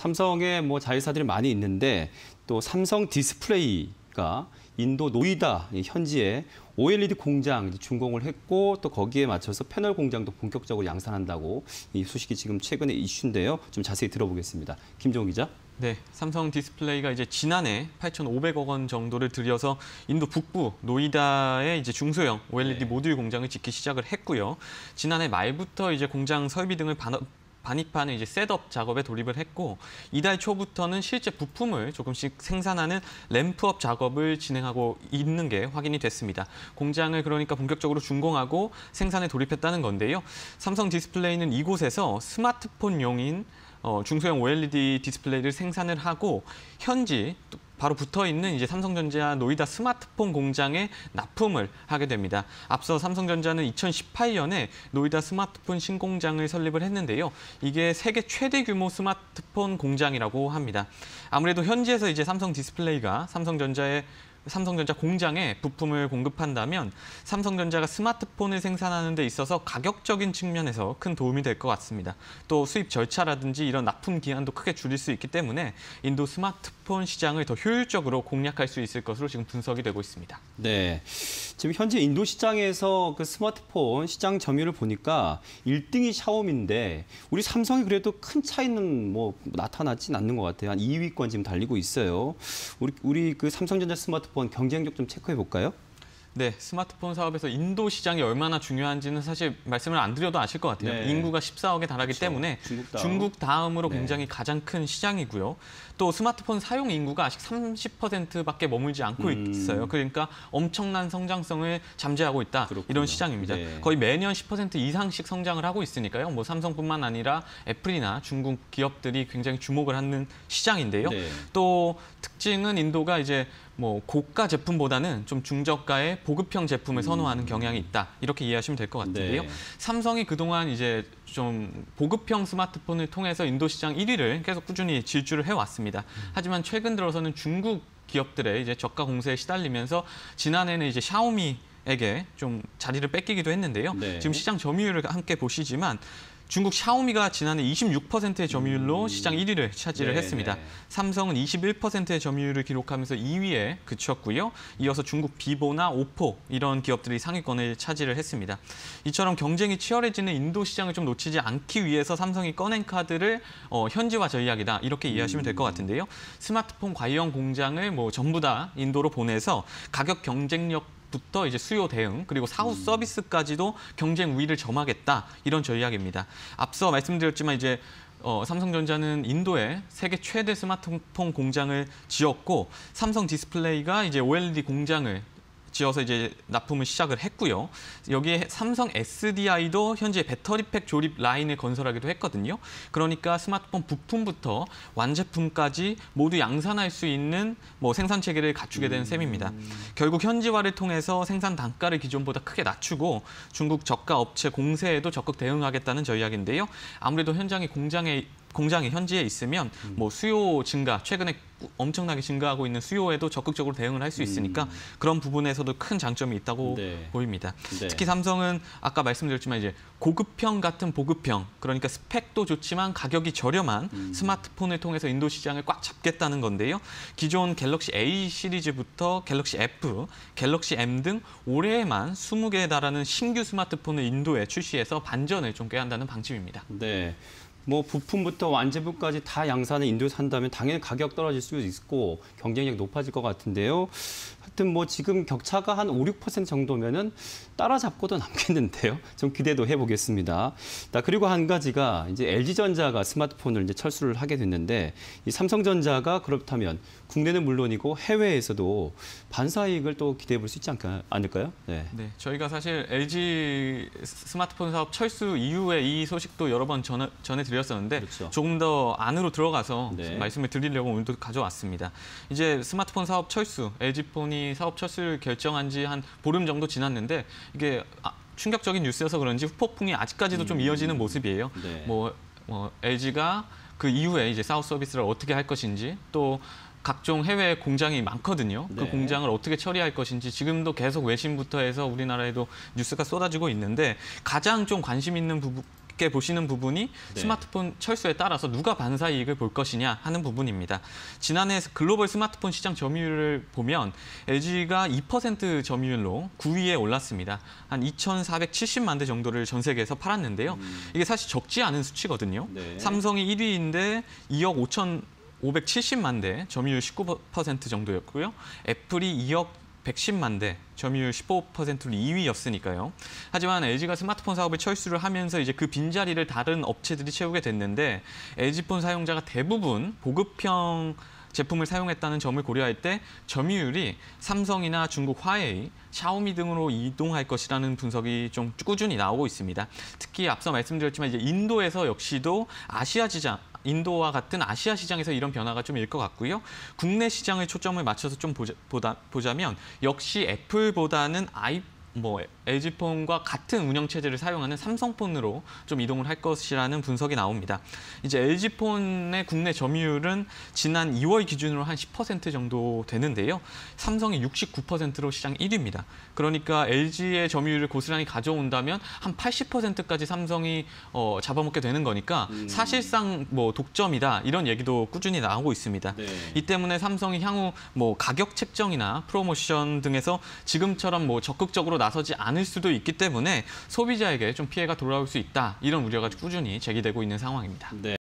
삼성의 뭐 자회사들이 많이 있는데 또 삼성 디스플레이가 인도 노이다 현지에 OLED 공장 준공을 했고 또 거기에 맞춰서 패널 공장도 본격적으로 양산한다고 이 소식이 지금 최근에 이슈인데요. 좀 자세히 들어보겠습니다. 김종 기자. 네, 삼성 디스플레이가 이제 지난해 8,500억 원 정도를 들여서 인도 북부 노이다의 이제 중소형 OLED 네. 모듈 공장을 짓기 시작을 했고요. 지난해 말부터 이제 공장 설비 등을 반, 반입하는 이제 setup 작업에 돌입을 했고 이달 초부터는 실제 부품을 조금씩 생산하는 ramp-up 작업을 진행하고 있는 게 확인이 됐습니다. 공장을 그러니까 본격적으로 준공하고 생산에 돌입했다는 건데요. 삼성 디스플레이는 이곳에서 스마트폰용인 어, 중소형 OLED 디스플레이를 생산을 하고 현지 또 바로 붙어 있는 이제 삼성전자 노이다 스마트폰 공장에 납품을 하게 됩니다. 앞서 삼성전자는 2018년에 노이다 스마트폰 신공장을 설립을 했는데요. 이게 세계 최대 규모 스마트폰 공장이라고 합니다. 아무래도 현지에서 이제 삼성 디스플레이가 삼성전자의 삼성전자 공장에 부품을 공급한다면 삼성전자가 스마트폰을 생산하는 데 있어서 가격적인 측면에서 큰 도움이 될 것 같습니다. 또 수입 절차라든지 이런 납품 기한도 크게 줄일 수 있기 때문에 인도 스마트폰 시장을 더 효율적으로 공략할 수 있을 것으로 지금 분석이 되고 있습니다. 네. 지금 현재 인도 시장에서 그 스마트폰 시장 점유율을 보니까 1등이 샤오미인데 우리 삼성이 그래도 큰 차이는 뭐 나타나진 않는 것 같아요. 한 2위권 지금 달리고 있어요. 우리 우리 그 삼성전자 스마트폰 경쟁력 좀 체크해 볼까요? 네, 스마트폰 사업에서 인도 시장이 얼마나 중요한지는 사실 말씀을 안 드려도 아실 것 같아요. 네. 인구가 14억에 달하기 그렇죠. 때문에 중국 다음. 다음으로 네. 굉장히 가장 큰 시장이고요. 또 스마트폰 사용 인구가 아직 30%밖에 머물지 않고 음. 있어요. 그러니까 엄청난 성장성을 잠재하고 있다. 그렇군요. 이런 시장입니다. 네. 거의 매년 10% 이상씩 성장을 하고 있으니까요. 뭐 삼성뿐만 아니라 애플이나 중국 기업들이 굉장히 주목을 하는 시장인데요. 네. 또 특징은 인도가 이제 뭐 고가 제품보다는 좀 중저가의 보급형 제품을 선호하는 경향이 있다 이렇게 이해하시면 될 것 같은데요. 네. 삼성이 그동안 이제 좀 보급형 스마트폰을 통해서 인도 시장 1위를 계속 꾸준히 질주를 해왔습니다. 하지만 최근 들어서는 중국 기업들의 이제 저가 공세에 시달리면서 지난해는 이제 샤오미 에게 좀 자리를 뺏기기도 했는데요. 네. 지금 시장 점유율을 함께 보시지만 중국 샤오미가 지난해 26%의 점유율로 시장 1위를 차지를 네, 했습니다. 네. 삼성은 21%의 점유율을 기록하면서 2위에 그쳤고요. 이어서 중국 비보나 오포 이런 기업들이 상위권을 차지를 했습니다. 이처럼 경쟁이 치열해지는 인도 시장을 좀 놓치지 않기 위해서 삼성이 꺼낸 카드를 어, 현지화 전략이다 이렇게 이해하시면 될 것 같은데요. 스마트폰 관련 공장을 뭐 전부 다 인도로 보내서 가격 경쟁력 부터 이제 수요 대응 그리고 사후 서비스까지도 경쟁 우위를 점하겠다 이런 전략입니다. 앞서 말씀드렸지만 이제 어, 삼성전자는 인도에 세계 최대 스마트폰 공장을 지었고 삼성 디스플레이가 이제 OLED 공장을 지어서 이제 납품을 시작을 했고요. 여기에 삼성 SDI도 현재 배터리팩 조립 라인을 건설하기도 했거든요. 그러니까 스마트폰 부품부터 완제품까지 모두 양산할 수 있는 뭐 생산 체계를 갖추게 된 셈입니다. 결국 현지화를 통해서 생산 단가를 기존보다 크게 낮추고 중국 저가 업체 공세에도 적극 대응하겠다는 전략인데요. 아무래도 현장에 공장에 공장이 현지에 있으면 뭐 수요 증가 최근에 엄청나게 증가하고 있는 수요에도 적극적으로 대응을 할 수 있으니까 그런 부분에서도 큰 장점이 있다고 네. 보입니다. 네. 특히 삼성은 아까 말씀드렸지만 이제 고급형 같은 보급형 그러니까 스펙도 좋지만 가격이 저렴한 스마트폰을 통해서 인도 시장을 꽉 잡겠다는 건데요. 기존 갤럭시 A 시리즈부터 갤럭시 F, 갤럭시 M 등 올해에만 20개에 달하는 신규 스마트폰을 인도에 출시해서 반전을 좀 꾀한다는 방침입니다. 네. 뭐 부품부터 완제품까지 다 양산을 인도에서 한다면 당연히 가격 떨어질 수도 있고 경쟁력이 높아질 것 같은데요. 하여튼 뭐 지금 격차가 한 5, 6% 정도면은 따라잡고도 남겠는데요. 좀 기대도 해보겠습니다. 자, 그리고 한 가지가 이제 LG전자가 스마트폰을 이제 철수를 하게 됐는데 이 삼성전자가 그렇다면 국내는 물론이고 해외에서도 반사이익을 또 기대해 볼 수 있지 않까, 않을까요? 네. 네, 저희가 사실 LG 스마트폰 사업 철수 이후에 이 소식도 여러 번 전해, 전해드렸 었는데 그렇죠. 조금 더 안으로 들어가서 네. 말씀을 드리려고 오늘도 가져왔습니다. 이제 스마트폰 사업 철수, LG폰이 사업 철수를 결정한 지 한 보름 정도 지났는데 이게 아, 충격적인 뉴스여서 그런지 후폭풍이 아직까지도 좀 이어지는 모습이에요. 음. 네. 뭐, 뭐 LG가 그 이후에 이제 사업 서비스를 어떻게 할 것인지 또 각종 해외 공장이 많거든요. 그 네. 공장을 어떻게 처리할 것인지 지금도 계속 외신부터 해서 우리나라에도 뉴스가 쏟아지고 있는데 가장 좀 관심 있는 부분 낮게 보시는 부분이 네. 스마트폰 철수에 따라서 누가 반사 이익을 볼 것이냐 하는 부분입니다. 지난해 글로벌 스마트폰 시장 점유율을 보면 LG가 2% 점유율로 9위에 올랐습니다. 한 2,470만 대 정도를 전 세계에서 팔았는데요. 이게 사실 적지 않은 수치거든요. 네. 삼성이 1위인데 2억 5천 570만 대, 점유율 19% 정도였고요. 애플이 2억 110만 대, 점유율 15%로 2위였으니까요. 하지만 LG가 스마트폰 사업을 철수를 하면서 이제 그 빈자리를 다른 업체들이 채우게 됐는데 LG폰 사용자가 대부분 보급형 제품을 사용했다는 점을 고려할 때 점유율이 삼성이나 중국 화웨이, 샤오미 등으로 이동할 것이라는 분석이 좀 꾸준히 나오고 있습니다. 특히 앞서 말씀드렸지만 이제 인도에서 역시도 아시아 시장 인도와 같은 아시아 시장에서 이런 변화가 좀 일 것 같고요. 국내 시장을 초점을 맞춰서 좀 보자, 보다, 보자면 역시 애플보다는 아이 뭐 LG폰과 같은 운영 체제를 사용하는 삼성폰으로 좀 이동을 할 것이라는 분석이 나옵니다. 이제 LG폰의 국내 점유율은 지난 2월 기준으로 한 10% 정도 되는데요. 삼성이 69%로 시장 1위입니다. 그러니까 LG의 점유율을 고스란히 가져온다면 한 80%까지 삼성이 어, 잡아먹게 되는 거니까 사실상 뭐 독점이다 이런 얘기도 꾸준히 나오고 있습니다. 네. 이 때문에 삼성이 향후 뭐 가격 책정이나 프로모션 등에서 지금처럼 뭐 적극적으로 나서지 않을 수도 있기 때문에 소비자에게 좀 피해가 돌아올 수 있다 이런 우려가 꾸준히 제기되고 있는 상황입니다. 네.